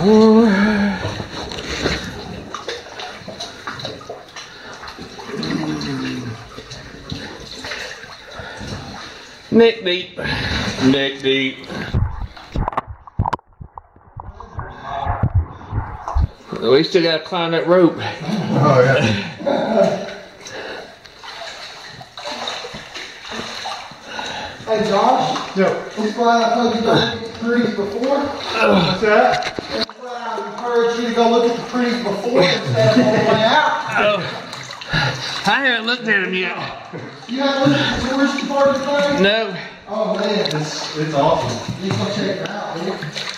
Neck deep. Neck deep. We still gotta climb that rope. Oh, yeah. Hey Josh, No. this why I told you to go the pretties before. What's that? That's why I encourage you to look at the pretties before instead of on the way out. I haven't looked at him yet. You haven't looked at the touristy part of the thing? No. Oh man, It's, it's awesome. you gonna check it out, dude.